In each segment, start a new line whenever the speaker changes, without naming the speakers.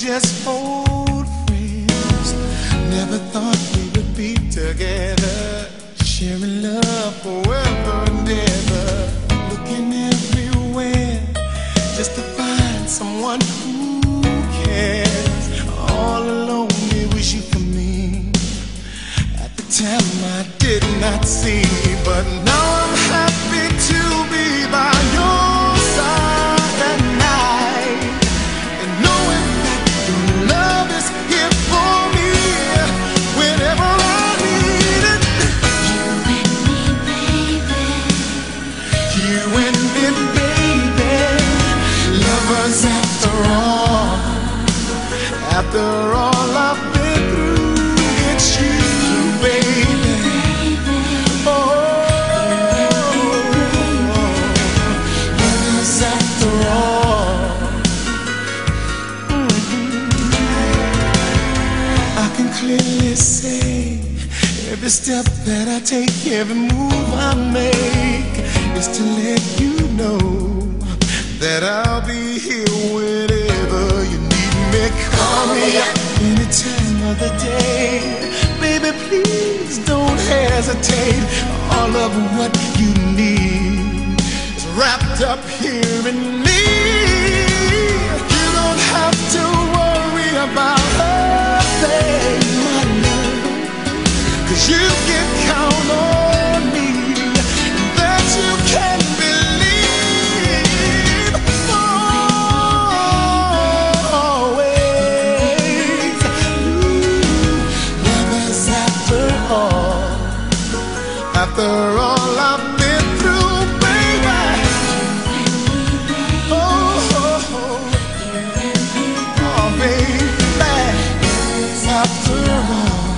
just old friends. Never thought we would be together, sharing love forever and ever. Looking everywhere just to find someone who cares. All alone, it was you for me. At the time, I did not see, but now After all I've been through, it's you, baby. Oh, lovers after all. I can clearly say every step that I take, every move I make is to let you know that I'll be here whenever you need me. Up any time of the day. Baby, please don't hesitate. All of what you need is wrapped up here in me. You don't have to worry about a thing, my love. Cause you on After all I've been through, baby. Oh, oh, oh, oh baby. After all,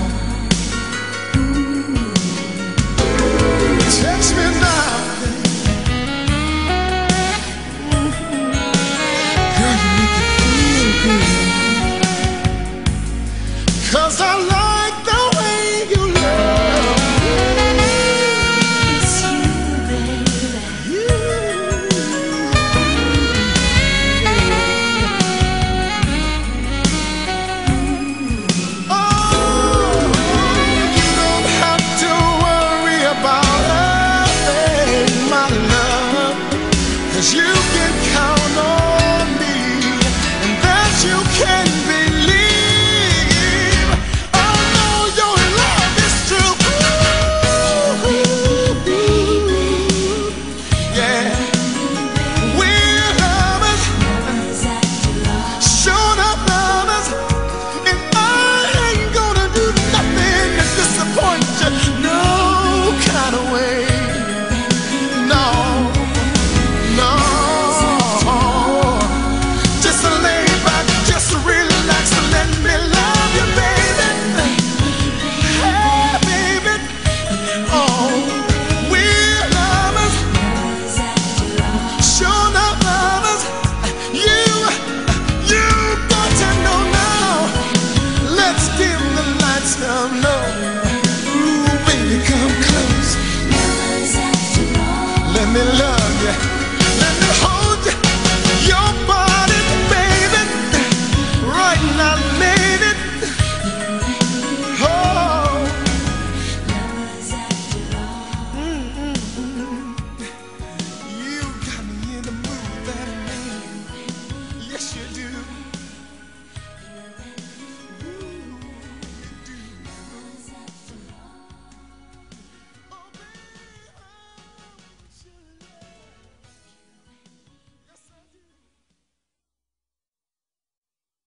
me. Girl, you make me feel good. Cause I love. can be.